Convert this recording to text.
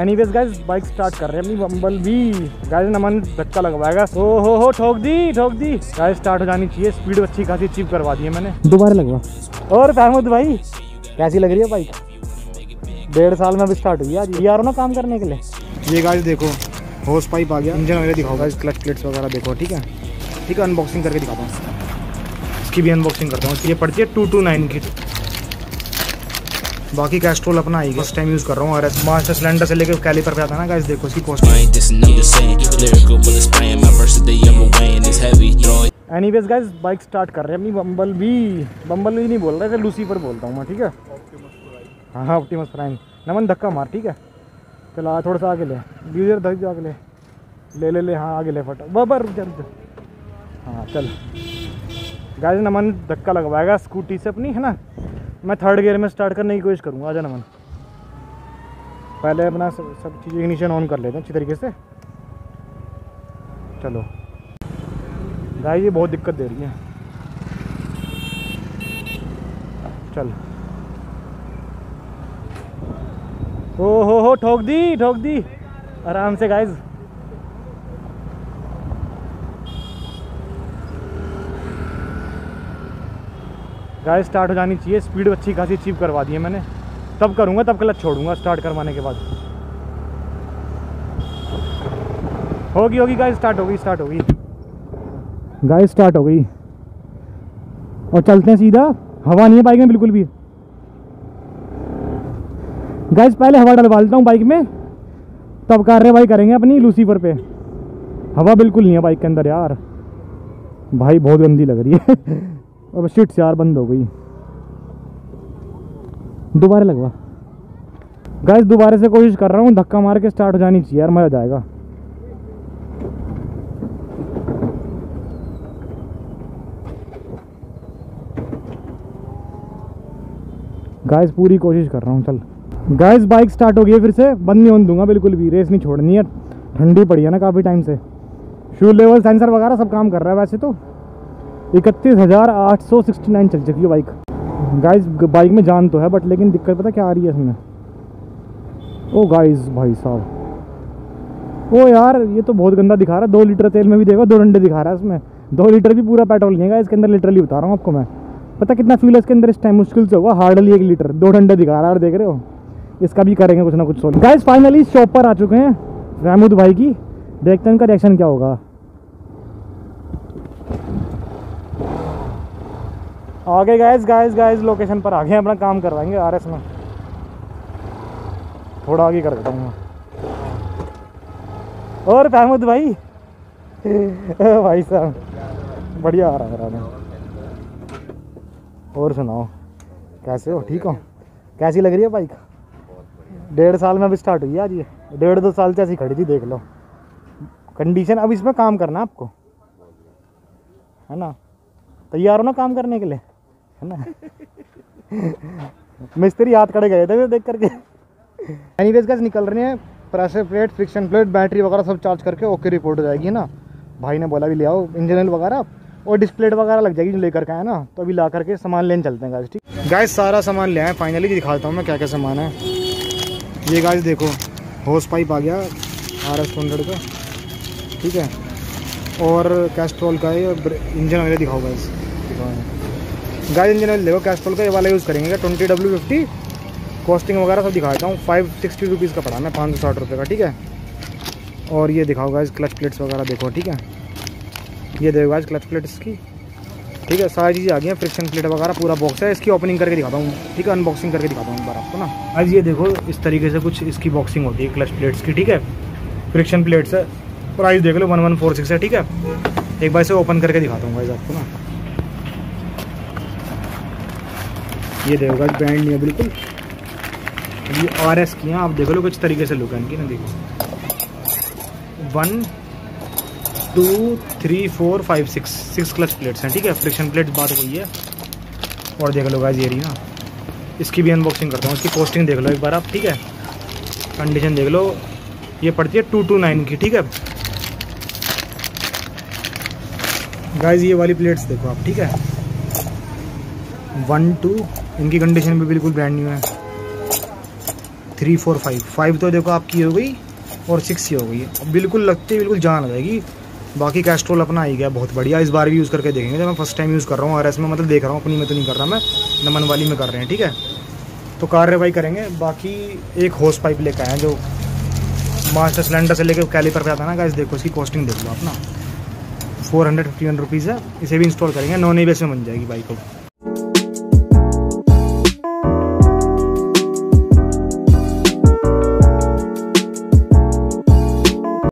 Anyways guys bike start कर रहे हैं अपनी बम्बल भी गाइस नमन धक्का लगवाएगा। ओ हो हो ठोक दी ठोक दी गाइस स्टार्ट हो जानी चाहिए। स्पीड अच्छी खासी अचीव करवा दी है मैंने। दोबारा लगवा। और फहमद भाई? कैसी लग रही है बाइक डेढ़ साल में अभी स्टार्ट हुई है आज। यार ना काम करने के लिए? ये गाइस देखो होस पाइप आ गया। इंजन वगैरह दिखाओ गाइस क्लच प्लेट्स वगैरह देखो ठीक है? ठीक है अनबॉक्सिंग करके दिखाता हूँ। इसकी भी अनबॉक्सिंग करता हूँ। ये पड़ती है टू टू नाइन की। बाकी कैस्ट्रोल अपना आएगी फ़र्स्ट टाइम यूज़ कर रहा हूँ और मास्टर सिलेंडर से लेकर कैलीपर पे आता है ना गाइस देखो इसकी cost it. Anyways guys bike start कर रहे हैं अपनी बम्बल भी बम्बल भी नहीं बोल रहा है लूसीफर बोलता हूँ मैं ठीक है? हाँ हाँ ऑप्टिमस प्राइम नमन धक्का मार ठीक है? चल आ थोड़ा सा आगे ले। यूज़र धक जो आगे ले। ले ले ले हाँ आगे ले फटा। बबर जल्द हाँ चल। गाइज़ नमन धक्का लगवाएगा स्कूटी से अपनी है ना? मैं थर्ड गियर में स्टार्ट करने की कोशिश करूँगा आजा नमन पहले अपना सब, सब चीज़ इग्निशन ऑन कर लेते हैं अच्छी तरीके से। चलो। गाइस ये बहुत दिक्कत दे रही है। चल। ओ हो हो ठोक दी ठोक दी। आराम से गाइस गाइस स्टार्ट हो जानी चाहिए। स्पीड अच्छी खासी अचीव करवा दी है मैंने। तब करूँगा, तब क्लच छोड़ूँगा स्टार्ट करवाने के बाद। होगी होगी गाय स्टार्ट होगी स्टार्ट होगी। गाय स्टार्ट हो गई और चलते हैं सीधा। हवा नहीं है बाइक में बिल्कुल भी। गाइस पहले हवा डलवा लेता हूँ बाइक में। तब कार्रवाई करेंगे अपनी लूसीफर पे। हवा बिल्कुल नहीं है बाइक के अंदर यार। भाई, बहुत गंदी लग रही है। अब शिट यार बंद हो गई। दोबारा लगवा। गाइस दोबारा से कोशिश कर रहा हूँ, धक्का मार के स्टार्ट हो जानी चाहिए यार, मज़ा जाएगा। गाइस पूरी कोशिश कर रहा हूँ, चल। गाइस बाइक स्टार्ट हो गई है फिर से, बंद नहीं होने दूँगा, बिल्कुल भी रेस नहीं छोड़नी है। ठंडी पड़ी है ना काफ़ी टाइम से। शू लेवल सेंसर वगैरह सब काम कर रहा है वैसे तो। इकतीस हज़ार आठ सौ सिक्सटी नाइन चल चुकी है बाइक गाइस बाइक में जान तो है बट लेकिन दिक्कत पता क्या आ रही है इसमें? ओ गाइस भाई साहब। ओ यार, ये तो बहुत गंदा दिखा रहा है। दो लीटर तेल में भी देखो, दो डंडे दिखा रहा है इसमें। दो लीटर भी पूरा पेट्रोल नहीं है इसके अंदर लिटरली बता रहा हूँ आपको मैं। पता कितना फ्यूल है इसके अंदर? इस टाइम मुश्किल से होगा हार्डली एक लीटर। दो डंडे दिखा रहा है और देख रहे हो? इसका भी करेंगे कुछ ना कुछ सोल्व गाइस फाइनली शॉप पर आ चुके हैं रहमुद भाई की। देखते हैं उनका रिएक्शन क्या होगा। आगे गाइस गाइस गाइस लोकेशन पर आ गए अपना काम करवाएँगे आर एस में। थोड़ा आगे कर देता हूँ और फहमद भाई? भाई साहब, बढ़िया आ रहा है मेरा और सुनाओ, कैसे हो? ठीक हो? कैसी लग रही है बाइक डेढ़ साल में अभी स्टार्ट हुई है आज ये। डेढ़ दो साल से ऐसी खड़ी थी, देख लो। कंडीशन अब इसमें काम करना आपको। है ना? तैयार हो ना काम करने के लिए? है ना? मिस्त्री हाथ खड़े गए थे देख करके। एनीवेज का निकल रहे हैं। Pressure plate friction plate battery वगैरह सब चार्ज करके ओके रिपोर्ट हो जाएगी ना? भाई ने बोला भी ले आओ इंजन वगैरह। और डिस्प्ले वगैरह लग जाएगी जो लेकर के आए ना तो अभी ला करके सामान लेने चलते हैं गाइस ठीक? गाइस सारा सामान ले आए फाइनली दिखाता हूँ मैं क्या क्या सामान है। ये गाइस देखो होस पाइप आ गया आर एस हंड्रेड का, ठीक है? और कैस्ट्रोल का ये इंजन वगैरह दिखाओ गाइस दिखाओ। गाइस इंजन ऑयल देखो कैस्ट्रोल का ये वाला यूज़ करेंगे। ट्वेंटी डब्ल्यू फिफ्टी कॉस्टिंग वगैरह सब दिखा देता हूँ। फाइव सिक्सटी रुपीज़ का पड़ा मैं पाँच सौ साठ रुपये का, ठीक है? और ये दिखाओ गाइस क्लच प्लेट्स वगैरह देखो, ठीक है? ये देखो गाइस क्लच प्लेट्स की। ठीक है, सारी चीज़ें आ गई हैं फ्रिक्शन प्लेट वगैरह, पूरा बॉक्स है। इसकी ओपनिंग करके दिखाता हूँ, ठीक है? अनबॉक्सिंग करके दिखाता हूँ बार आपको ना। आज ये देखो, इस तरीके से कुछ इसकी बॉक्सिंग होती है क्लच प्लेट्स की, ठीक है? फ्रिक्शन प्लेट्स है। प्राइस देख लो वन वन फोर सिक्स है, ठीक है? एक बार इसे ओपन करके दिखाता हूँ गाइस आपको ना। ये गाइस ब्रांड नहीं है, बिल्कुल। ये आर एस की हैं, आप देख लो कुछ तरीके से लुक है इनकी, ना देखो। One two three four five six six clutch plates हैं, ठीक है? फ्रिक्शन प्लेट्स बात हुई है। और देख लो गाइस ये रही ना। इसकी भी अनबॉक्सिंग करता हूँ, इसकी कॉस्टिंग देख लो एक बार आप, ठीक है? कंडीशन देख लो। ये पड़ती है टू टू नाइन की, ठीक है? गाइस ये वाली प्लेट्स देखो आप, ठीक है? वन टू, इनकी कंडीशन भी बिल्कुल ब्रांड न्यू है। थ्री फोर फाइव फाइव तो देखो आपकी हो गई और सिक्स ही हो गई अब बिल्कुल लगती है बिल्कुल जान आ जाएगी। बाकी कैस्ट्रोल अपना आई गया, बहुत बढ़िया। इस बार भी यूज़ करके देखेंगे। जब मैं फ़र्स्ट टाइम यूज़ कर रहा हूँ और में मतलब देख रहा हूँ, अपनी में तो नहीं कर रहा मैं। नमन वाली में कर रहे हैं, ठीक है? तो कार्रवाई करेंगे। बाकी एक होस पाइप लेकर आए हैं जो मास्टर सिलेंडर से लेकर कैलीपर पे आता है ना गाइस देखो, इसकी कॉस्टिंग देख लो अपना। Four hundred fifty one rupees है। इसे भी इंस्टॉल करेंगे। नॉन ए में बन जाएगी बाइक को